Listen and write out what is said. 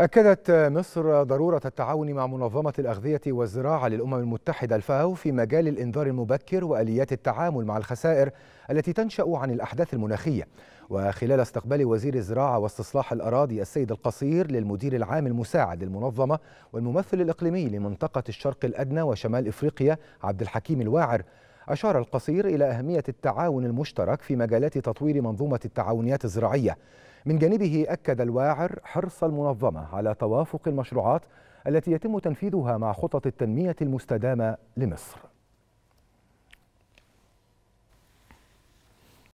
أكدت مصر ضرورة التعاون مع منظمة الأغذية والزراعة للأمم المتحدة الفاو في مجال الإنذار المبكر وآليات التعامل مع الخسائر التي تنشأ عن الأحداث المناخية. وخلال استقبال وزير الزراعة واستصلاح الأراضي السيد القصير للمدير العام المساعد للمنظمة والممثل الإقليمي لمنطقة الشرق الأدنى وشمال إفريقيا عبد الحكيم الواعر أشار القصير إلى أهمية التعاون المشترك في مجالات تطوير منظومة التعاونيات الزراعية. من جانبه أكد الواعر حرص المنظمة على توافق المشروعات التي يتم تنفيذها مع خطط التنمية المستدامة لمصر.